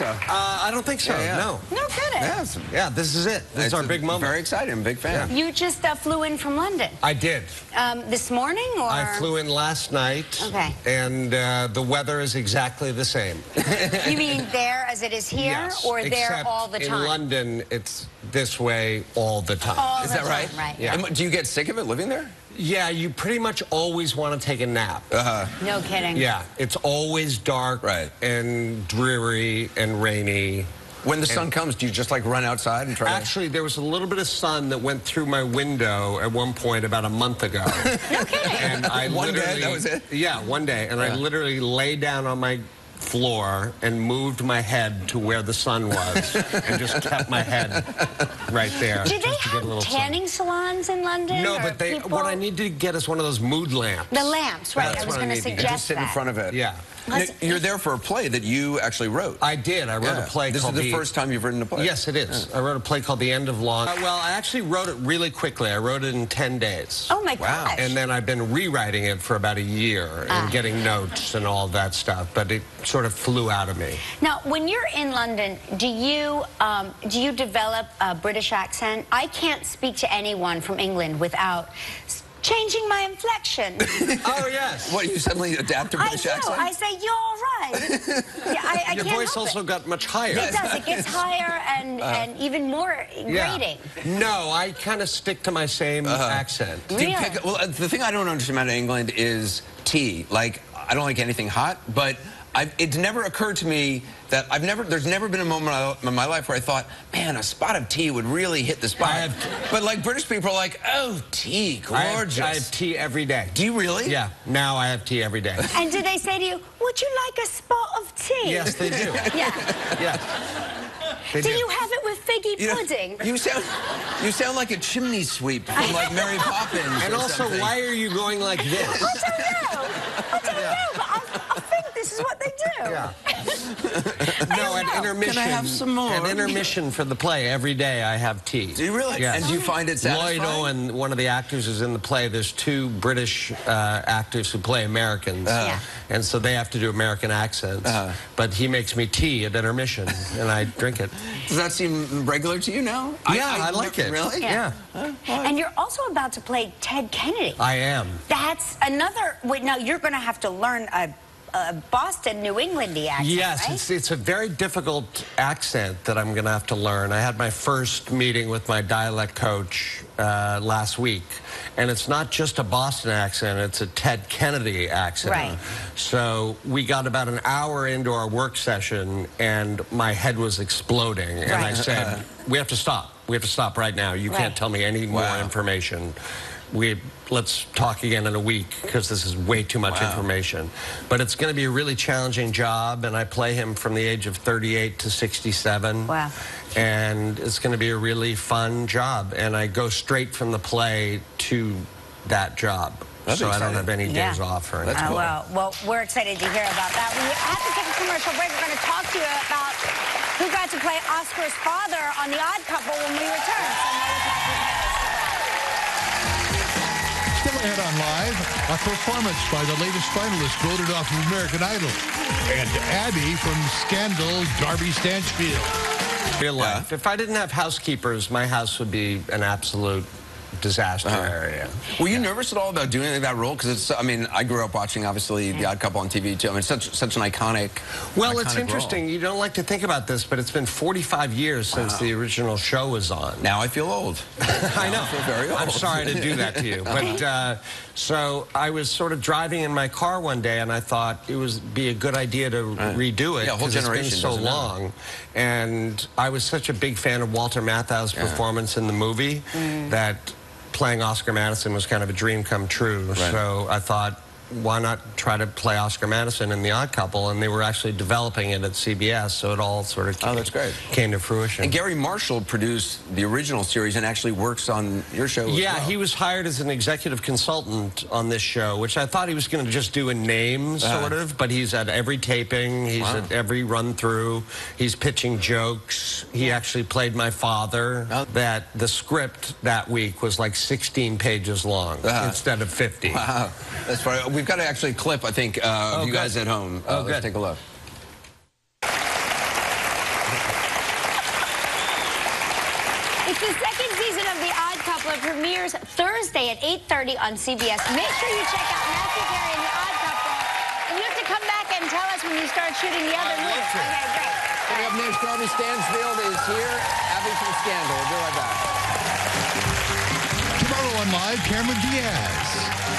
so. Uh, I don't think so. Yeah, yeah. No. No kidding. Yeah, yeah, this is it. This is It's our a- big moment. Very excited. I'm a big fan. You just uh, flew in from London I did. um, this morning, or I flew in last night. Okay. And uh, the weather is exactly the same. you mean there as it is here, yes, or there all the time? In London, it's this way all the time. All Is the that right? Right. Yeah. And do you get sick of it living there? Yeah, you pretty much always want to take a nap. Uh huh. No kidding. Yeah, it's always dark Right. and dreary and rainy. When the sun comes, do you just like run outside and try Actually, there was a little bit of sun that went through my window at one point about a month ago. No kidding. and I One day, that was it? Yeah, one day, and I literally lay down on my floor and moved my head to where the sun was, and just kept my head right there. Do they get a have little sun. tanning salons in London? No, but they. people- What I need to get is one of those mood lamps. The lamps, right? That's I was what I going to need to suggest Just sit in front of it. Yeah. Now, You're there for a play that you actually wrote. I did. I wrote Yeah. a play This called is the first time you've written a play. Yes, it is. I wrote a play called The End of Longing. Uh, well, I actually wrote it really quickly. I wrote it in 10 days. Oh my Wow. gosh. And then I've been rewriting it for about a year and Ah. getting notes and all that stuff, but it sort of flew out of me. Now, when you're in London, do you um, do you develop a British accent? I can't speak to anyone from England without changing my inflection. Oh, yes. What, you suddenly adapt to I British do. accent? I say you're right. yeah, I, I Your can't voice help also it. got much higher. It does. It gets higher and and even more Yeah. grating. No, I kind of stick to my same accent. Do you Really? pick- well, uh, the thing I don't understand about England is tea. Like, I don't like anything hot, but I've, it's never occurred to me that I've never, there's never been a moment in my life where I thought, man, a spot of tea would really hit the spot. Have- but like British people are like, oh, tea, I have, gorgeous. I have tea every day. Do you really? Yeah, now I have tea every day. And do they say to you, "Would you like a spot of tea?" yes, they do. Yeah. Yes. They Do you have it with figgy You, know, pudding? you sound, you sound like a chimney sweep from like Mary Poppins. And or also, something. why are you going like this? I don't know. I don't know, but I, I think this is what they do. Yeah. no, at intermission. Can I have some more? At intermission for the play, every day I have tea. Do you really? Yes. And do you find it satisfying? Lloyd Owen, one of the actors, is in the play. There's two British uh, actors who play Americans. Yeah. And so they have to do American accents. Uh-huh. But he makes me tea at intermission, and I drink it. Does that seem regular to you now? Yeah, I, like it. Really? Yeah. Yeah, And you're also about to play Ted Kennedy. I am. That's another. Wait, now you're going to have to learn a, a Boston, New Englandy accent, Yes, right? it's, it's a very difficult accent that I'm going to have to learn. I had my first meeting with my dialect coach uh, last week, and it's not just a Boston accent, it's a Ted Kennedy accent. Right. So we got about an hour into our work session, and my head was exploding, and I said, we have to stop. We have to stop right now. You Right. can't tell me any more information. We let's talk again in a week because this is way too much Wow. information. But it's going to be a really challenging job, and I play him from the age of 38 to 67. Wow. And it's going to be a really fun job, and I go straight from the play to that job. That'd so I don't have any Yeah. days off or anything. That's Uh, cool. well, well, we're excited to hear about that. We have to take a commercial break. We're going to talk to you about who got to play Oscar's father on The Odd Couple when we return. So no ahead on live, a performance by the latest finalist voted off of American Idol. And Abby from Scandal, Darby Stanchfield. Real life. If I didn't have housekeepers, my house would be an absolute disaster Uh-huh. area. Were you nervous at all about doing that role? Because it's, I mean, I grew up watching, obviously, The Odd Couple on TV, too. I mean, it's such, such an iconic Well, it's iconic role. interesting. You don't like to think about this, but it's been 45 years since the original show was on. Now I feel old. I know. I feel very old. I'm sorry to do that to you. But uh, so I was sort of driving in my car one day, and I thought it would be a good idea to redo it Yeah, a whole 'cause it's been generation so doesn't know. long. And I was such a big fan of Walter Matthau's performance in the movie that playing Oscar Madison was kind of a dream come true. So I thought. Why not try to play Oscar Madison in The Odd Couple? And they were actually developing it at CBS, so it all sort of came, Oh, that's great. came to fruition. And Garry Marshall produced the original series and actually works on your show as Yeah, well. he was hired as an executive consultant on this show, which I thought he was going to just do a name, sort of. But he's at every taping, he's Wow. at every run through, he's pitching jokes. He actually played my father. Oh. That the script that week was like 16 pages long Uh-huh. instead of 50. Wow, that's funny we've got to actually clip, I think, uh, oh, of you good. guys at home. Uh, oh, let's good. take a look. It's the second season of The Odd Couple. It premieres Thursday at 8.30 on CBS. Make sure you check out Matthew Perry and The Odd Couple. And you have to come back and tell us when you start shooting the other movie. Okay, great. Coming up next, Abby Stanchfield is here. Abby from Scandal. We'll be right back. Tomorrow on Live, Cameron Diaz.